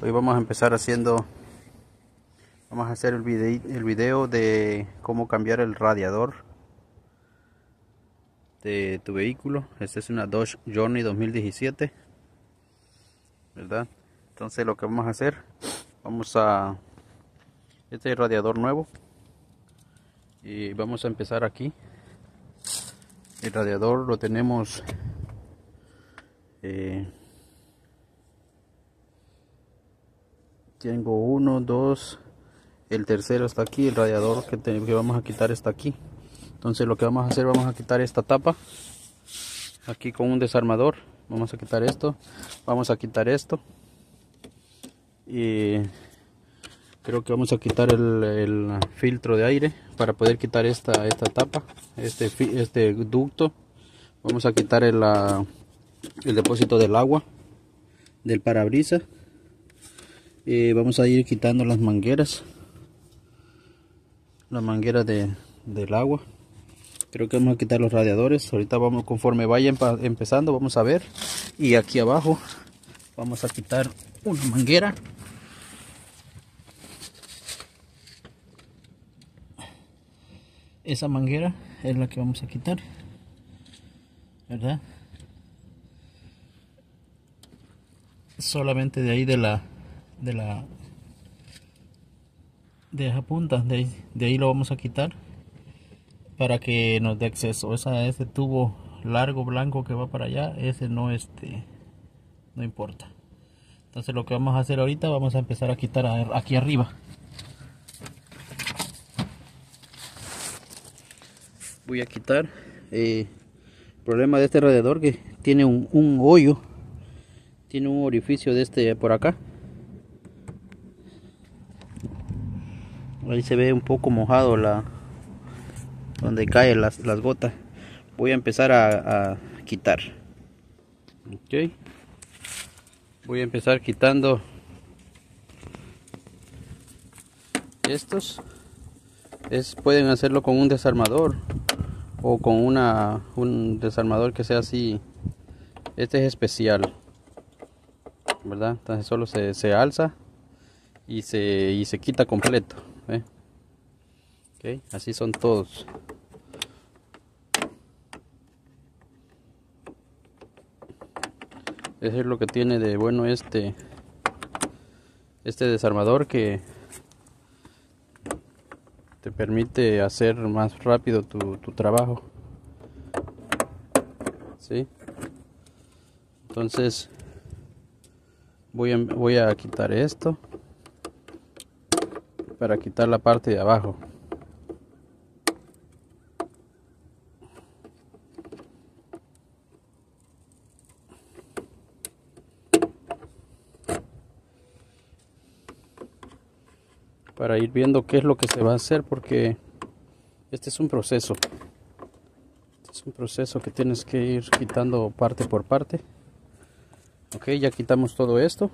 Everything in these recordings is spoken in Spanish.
Hoy vamos a empezar haciendo, vamos a hacer el video, el video de cómo cambiar el radiador de tu vehículo. Esta es una Dodge Journey 2017, ¿verdad? Entonces lo que vamos a hacer, vamos a, este es radiador nuevo y vamos a empezar aquí. El radiador lo tenemos eh, tengo uno, dos, el tercero está aquí, el radiador que, vamos a quitar está aquí. Entonces lo que vamos a hacer, vamos a quitar esta tapa aquí con un desarmador. Vamos a quitar esto, vamos a quitar esto y creo que vamos a quitar el, filtro de aire para poder quitar esta, esta tapa, este, este ducto. Vamos a quitar el, el depósito del agua del parabrisas eh, vamos a ir quitando las mangueras. La manguera de, del agua. Creo que vamos a quitar los radiadores. Ahorita vamos conforme vaya empezando vamos a ver. Y aquí abajo vamos a quitar una manguera. Esa manguera es la que vamos a quitar. Verdad solamente de ahí de la de la de esa punta de ahí, de ahí lo vamos a quitar para que nos dé acceso. Ese tubo largo blanco que va para allá ese no este no importa. Entonces lo que vamos a hacer ahorita vamos a empezar a quitar aquí arriba. Voy a quitar eh, el problema de este radiador que tiene un, un hoyo tiene un orificio de este por acá ahí se ve un poco mojado la donde caen las, las gotas voy a empezar a, quitar. Ok. Voy a empezar quitando estos. Es, pueden hacerlo con un desarmador o con una un desarmador que sea así. Este es especial verdad entonces solo se, se alza y se, y se quita completo ¿eh? así son todos eso es lo que tiene de bueno este este desarmador que te permite hacer más rápido tu, tu trabajo ¿sí? entonces voy a, voy a quitar esto para quitar la parte de abajo para ir viendo qué es lo que se va a hacer porque este es un proceso. Este es un proceso que tienes que ir quitando parte por parte. Ok ya quitamos todo esto.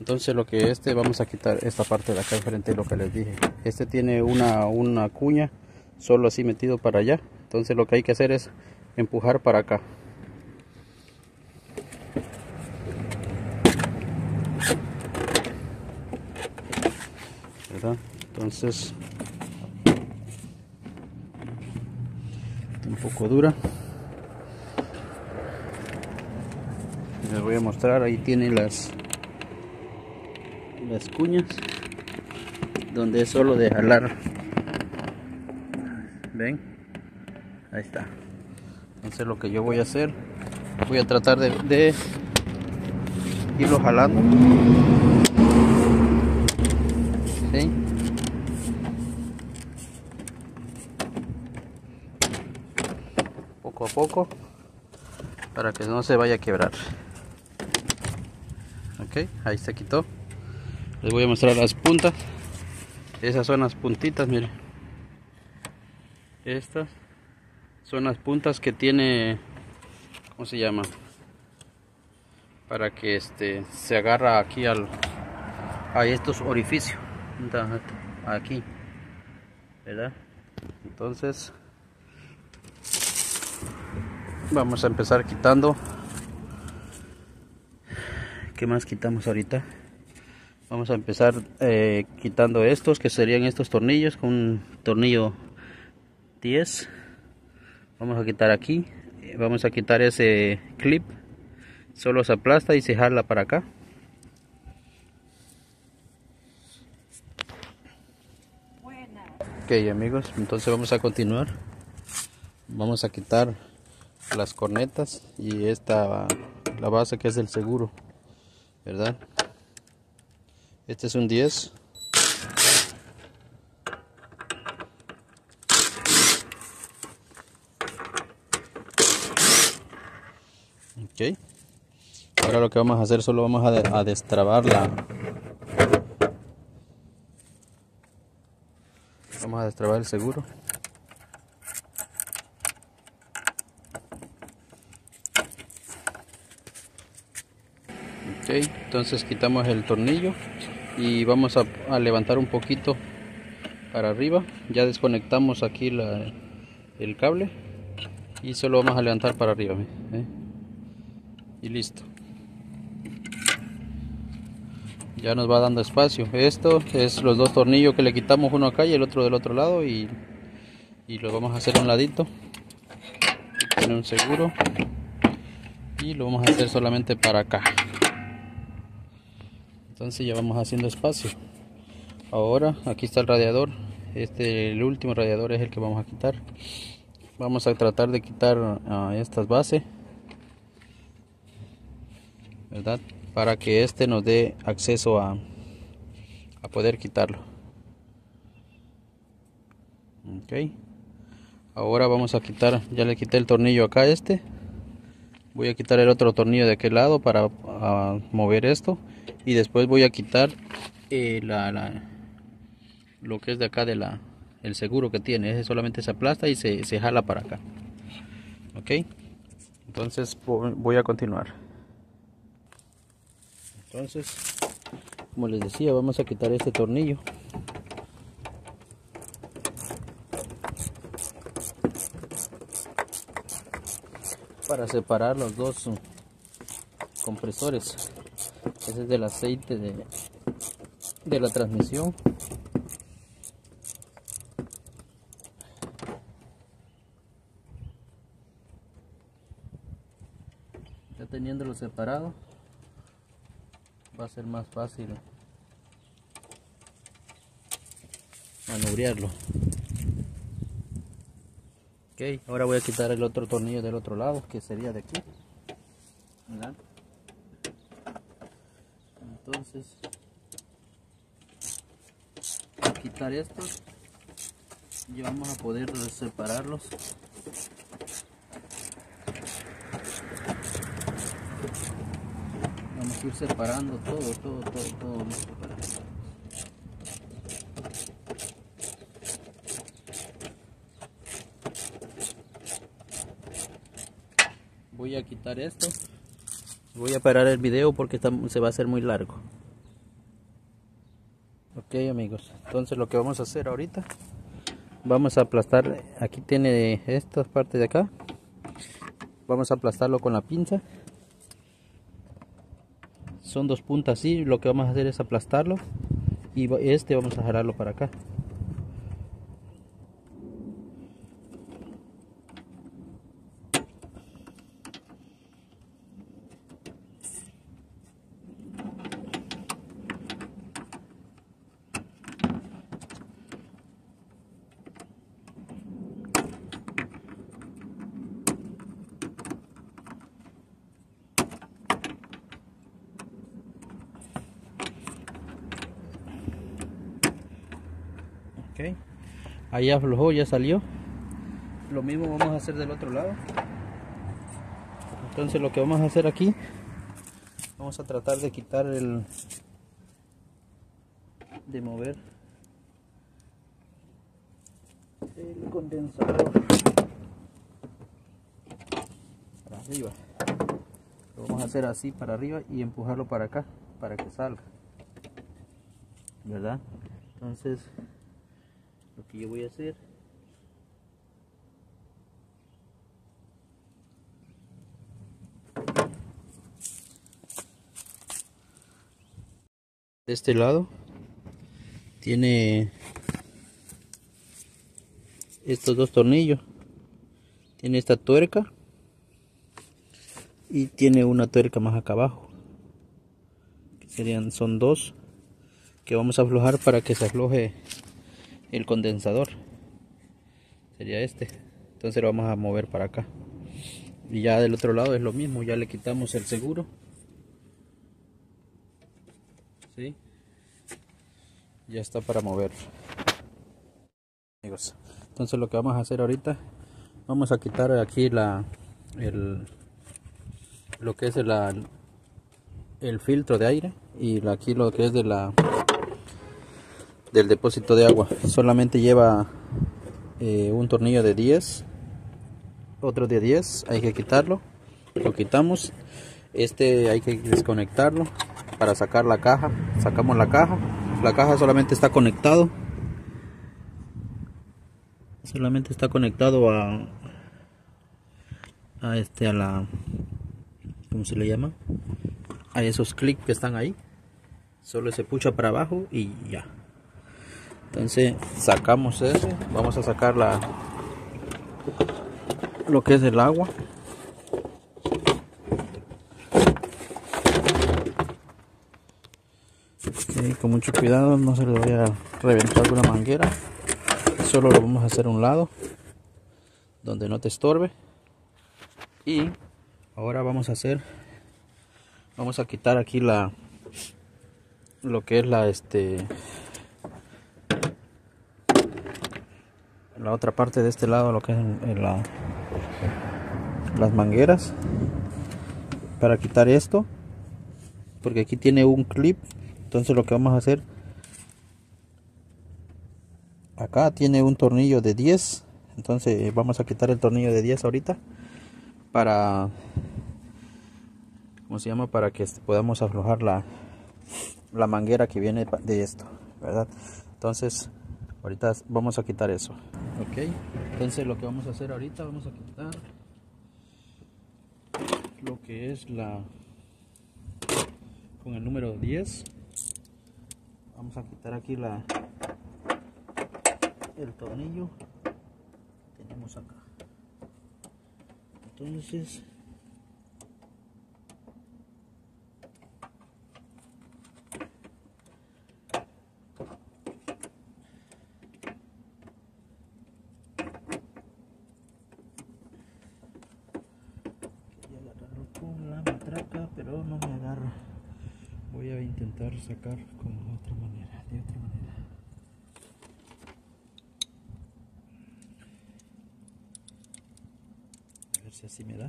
Entonces lo que este vamos a quitar esta parte de acá enfrente lo que les dije. Este tiene una, una cuña solo así metido para allá. Entonces lo que hay que hacer es empujar para acá entonces un poco dura. Les voy a mostrar ahí tiene las las cuñas donde es solo de jalar. Ven ahí está. Entonces lo que yo voy a hacer voy a tratar de, de irlo jalando ¿Sí? Poco para que no se vaya a quebrar. Ok ahí se quitó. Les voy a mostrar las puntas. Esas son las puntitas miren. Estas son las puntas que tiene ¿cómo se llama? para que este se agarra aquí al a estos orificios. Aquí ¿verdad? entonces vamos a empezar quitando ¿qué más quitamos ahorita? Vamos a empezar eh, quitando estos, que serían estos tornillos, con un tornillo 10. Vamos a quitar aquí, vamos a quitar ese clip, solo se aplasta y se jala para acá. Ok amigos, entonces vamos a continuar. Vamos a quitar las cornetas y esta la base que es del seguro, ¿verdad? Este es un 10. Ok. Ahora lo que vamos a hacer solo vamos a, a destrabar la vamos a destrabar el seguro ok entonces quitamos el tornillo y vamos a, levantar un poquito para arriba. Ya desconectamos aquí el cable y solo vamos a levantar para arriba ¿eh? y listo. Ya nos va dando espacio. Esto es los dos tornillos que le quitamos uno acá y el otro del otro lado y, y lo vamos a hacer a un ladito. Tiene un seguro. Y lo vamos a hacer solamente para acá entonces ya vamos haciendo espacio. Ahora aquí está el radiador. Este el último radiador es el que vamos a quitar. Vamos a tratar de quitar uh, estas bases verdad para que este nos dé acceso a, a poder quitarlo. Ok. Ahora vamos a quitar ya le quité el tornillo acá este. Voy a quitar el otro tornillo de aquel lado para uh, mover esto y después voy a quitar eh, la, lo que es de acá de la el seguro que tiene. Solamente se aplasta y se, se jala para acá. Ok entonces voy a continuar. Entonces como les decía vamos a quitar este tornillo. Para separar los dos compresores ese es del aceite de, de la transmisión. Ya teniéndolo separado va a ser más fácil manubrearlo. Ok ahora voy a quitar el otro tornillo del otro lado que sería de aquí. ¿verdad? Entonces quitar estos y vamos a poder separarlos. Vamos a ir separando todo todo todo todo voy a quitar esto voy a parar el video porque se va a hacer muy largo. Ok amigos. Entonces lo que vamos a hacer ahorita vamos a aplastar aquí tiene esta parte de acá. Vamos a aplastarlo con la pinza. Son dos puntas así lo que vamos a hacer es aplastarlo. Y este vamos a jalarlo para acá ok ahí aflojó ya salió. Lo mismo vamos a hacer del otro lado. Entonces lo que vamos a hacer aquí vamos a tratar de quitar el de mover el condensador. Para arriba. Lo vamos a hacer así para arriba y empujarlo para acá para que salga. Verdad entonces lo que yo voy a hacer. De este lado tiene estos dos tornillos. Tiene esta tuerca y tiene una tuerca más acá abajo que serían son dos que vamos a aflojar para que se afloje el condensador. Sería este. Entonces lo vamos a mover para acá. Y ya del otro lado es lo mismo ya le quitamos el seguro. ¿sí? ya está para mover amigos entonces lo que vamos a hacer ahorita vamos a quitar aquí la el lo que es el, el filtro de aire y aquí lo que es de la del depósito de agua. Solamente lleva eh, un tornillo de 10 otro de 10 hay que quitarlo lo quitamos. Este hay que desconectarlo para sacar la caja. Sacamos la caja la caja solamente está conectado. Solamente está conectado a a este a la ¿cómo se le llama? a esos clics que están ahí. Solo se pucha para abajo y ya entonces sacamos eso vamos a sacar la lo que es el agua. Con mucho cuidado no se le vaya a reventar una manguera. Solo lo vamos a hacer a un lado donde no te estorbe. Y ahora vamos a hacer vamos a quitar aquí la lo que es la este la otra parte de este lado lo que es la, las mangueras para quitar esto porque aquí tiene un clip. Entonces lo que vamos a hacer acá tiene un tornillo de 10 entonces vamos a quitar el tornillo de 10 ahorita para ¿cómo se llama? para que podamos aflojar la, la manguera que viene de esto verdad entonces ahorita vamos a quitar eso. Ok entonces lo que vamos a hacer ahorita vamos a quitar lo que es la con el número 10 vamos a quitar aquí la el tornillo tenemos acá. Entonces con la matraca pero no me agarra voy a intentar sacar con otra manera de otra manera. A ver si así me da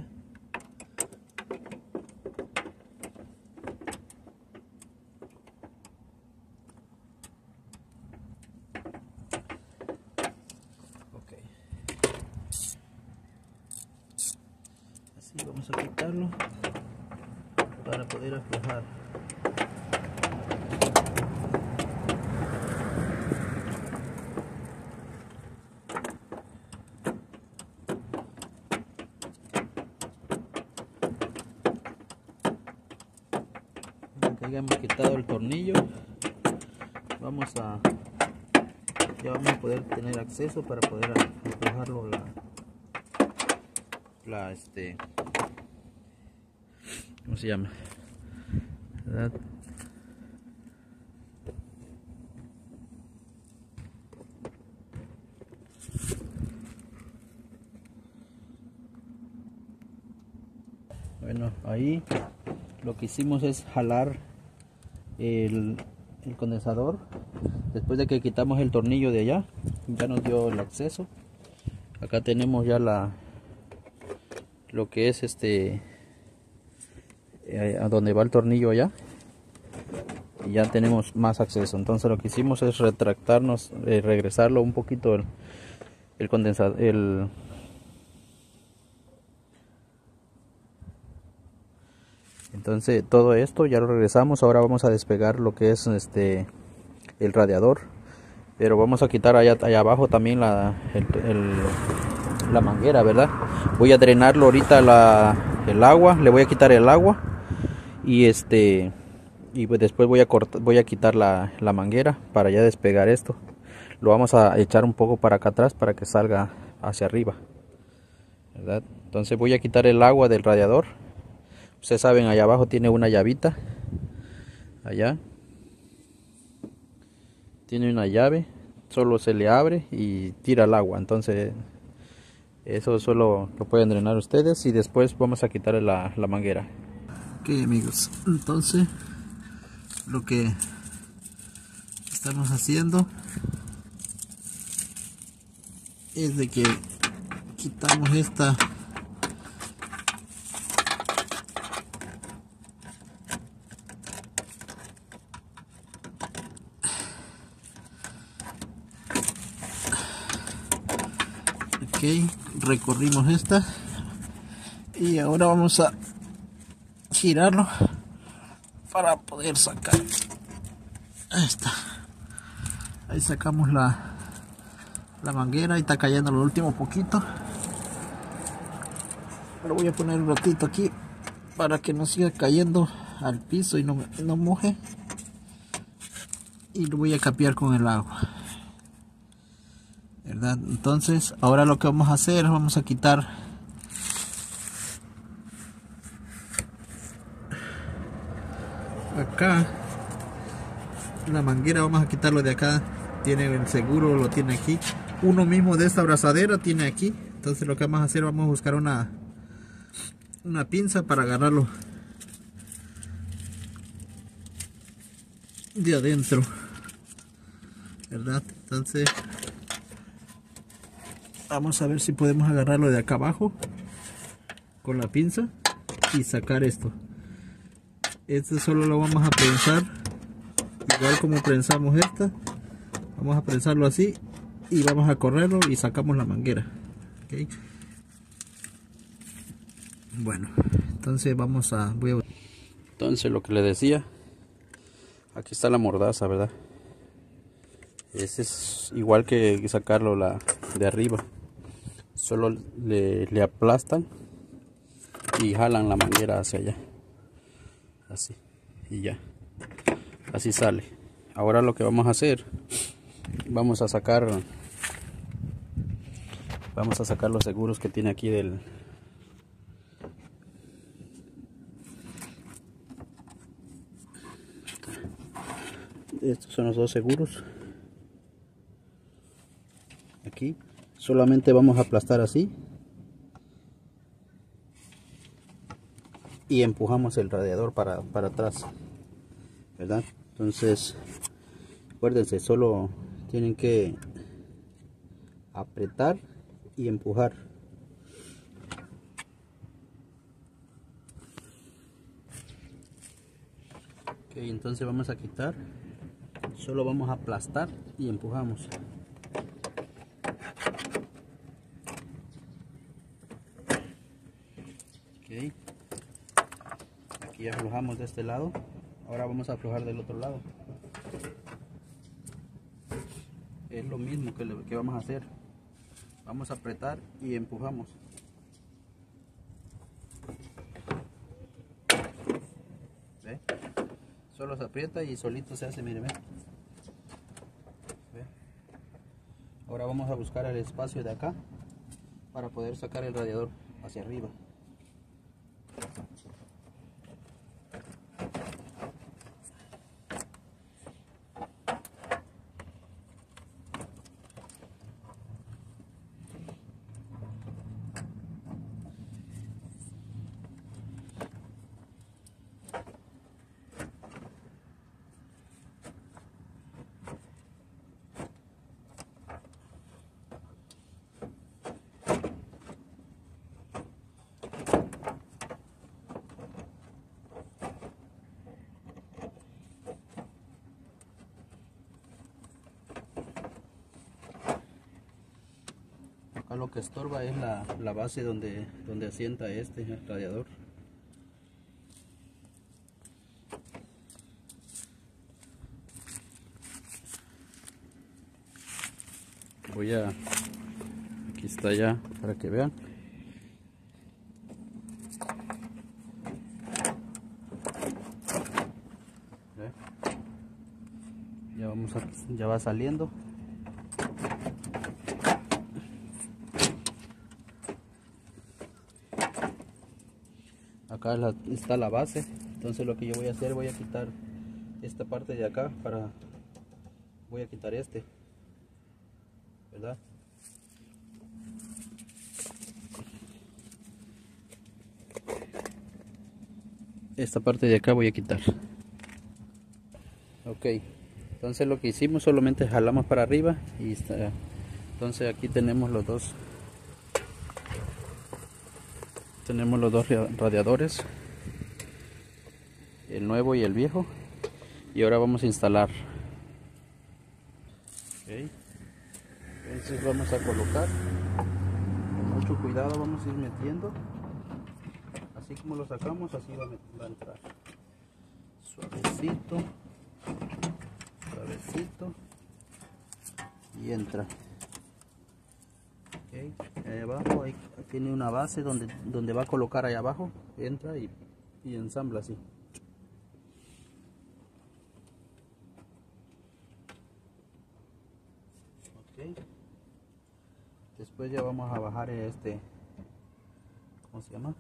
ok así vamos a quitarlo para poder aflojar que hayamos quitado el tornillo vamos a ya vamos a poder tener acceso para poder aflojarlo la la este ¿cómo se llama? bueno ahí lo que hicimos es jalar el, condensador después de que quitamos el tornillo de allá ya nos dio el acceso. Acá tenemos ya la lo que es este eh, a donde va el tornillo allá y ya tenemos más acceso. Entonces lo que hicimos es retractarnos eh, regresarlo un poquito el, el condensador el entonces todo esto ya lo regresamos. Ahora vamos a despegar lo que es este el radiador. Pero vamos a quitar allá, allá abajo también la, la manguera verdad voy a drenarlo ahorita el agua. Le voy a quitar el agua. Y este y después voy a cortar, voy a quitar la, la manguera para ya despegar esto. Lo vamos a echar un poco para acá atrás para que salga hacia arriba ¿verdad? entonces voy a quitar el agua del radiador ustedes saben allá abajo tiene una llavita. Allá. Tiene una llave solo se le abre y tira el agua. Entonces eso solo lo pueden drenar ustedes y después vamos a quitar la, la manguera. Ok amigos. Entonces lo que estamos haciendo es de que quitamos esta recorrimos esta. Y ahora vamos a girarlo para poder sacar. Ahí está. Ahí sacamos la la manguera y está cayendo lo último poquito. Lo voy a poner un ratito aquí para que no siga cayendo al piso y no, no moje. Y lo voy a capear con el agua entonces ahora lo que vamos a hacer vamos a quitar acá la manguera vamos a quitarlo de acá. Tiene el seguro lo tiene aquí. Uno mismo de esta abrazadera tiene aquí. Entonces lo que vamos a hacer vamos a buscar una una pinza para agarrarlo de adentro verdad entonces vamos a ver si podemos agarrarlo de acá abajo con la pinza y sacar esto. Este solo lo vamos a prensar igual como prensamos esta. Vamos a prensarlo así y vamos a correrlo y sacamos la manguera bueno entonces vamos a voy a entonces lo que le decía aquí está la mordaza verdad ese es igual que sacarlo la de arriba solo le, le aplastan y jalan la manguera hacia allá. Así y ya. Así sale. Ahora lo que vamos a hacer vamos a sacar vamos a sacar los seguros que tiene aquí del estos son los dos seguros. Aquí solamente vamos a aplastar así. Y empujamos el radiador para, para atrás verdad entonces acuérdense solo tienen que apretar y empujar. Ok entonces vamos a quitar. Solo vamos a aplastar y empujamos ok aquí aflojamos de este lado. Ahora vamos a aflojar del otro lado. Es lo mismo que, vamos a hacer. Vamos a apretar y empujamos. Solo se aprieta y solito se hace mire ¿ve? ahora vamos a buscar el espacio de acá para poder sacar el radiador hacia arriba lo que estorba es la, la base donde, donde asienta este radiador. Voy a... Aquí está ya para que vean. Ya vamos a, ya va saliendo. Acá está la base. Entonces lo que yo voy a hacer, voy a quitar esta parte de acá para voy a quitar este verdad esta parte de acá voy a quitar ok entonces lo que hicimos solamente jalamos para arriba y está entonces aquí tenemos los dos tenemos los dos radiadores el nuevo y el viejo y ahora vamos a instalar. Entonces vamos a colocar con mucho cuidado vamos a ir metiendo. Así como lo sacamos así va a, entrar. Suavecito suavecito y entra ahí abajo ahí tiene una base donde donde va a colocar ahí abajo. Entra y, y ensambla así. Después ya vamos a bajar este ¿cómo se llama?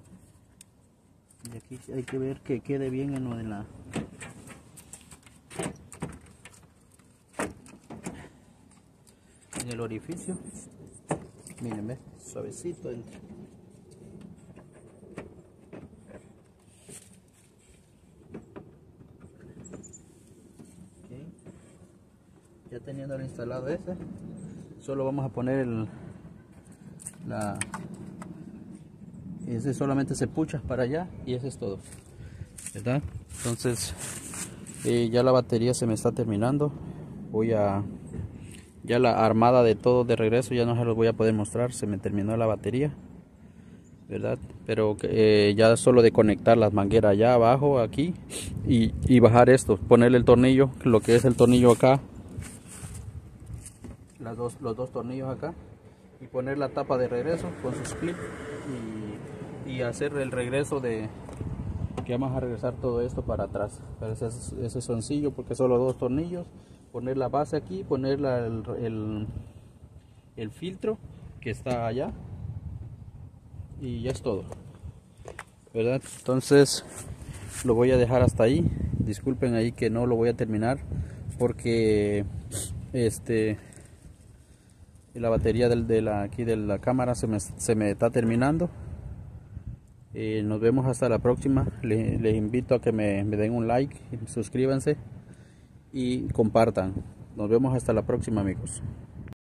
y aquí hay que ver que quede bien en de la en el orificio miren ve suavecito entra. Ya teniendo instalado ese solo vamos a poner el la ese solamente se pucha para allá y ese es todo ¿verdad? entonces eh, ya la batería se me está terminando. Voy a ya la armada de todo de regreso ya no se los voy a poder mostrar se me terminó la batería verdad pero eh, ya solo de conectar las mangueras allá abajo aquí y, y bajar esto ponerle el tornillo lo que es el tornillo acá. Las dos, los dos tornillos acá y poner la tapa de regreso con sus clips y, hacer el regreso de que vamos a regresar todo esto para atrás pero ese, es sencillo porque solo dos tornillos poner la base aquí poner el, el, filtro que está allá. Y ya es todo. Verdad entonces lo voy a dejar hasta ahí. Disculpen ahí que no lo voy a terminar porque este la batería del, de la, aquí de la cámara se me, se me está terminando. Eh, nos vemos hasta la próxima. Les, invito a que me, me den un like suscríbanse y compartan. Nos vemos hasta la próxima amigos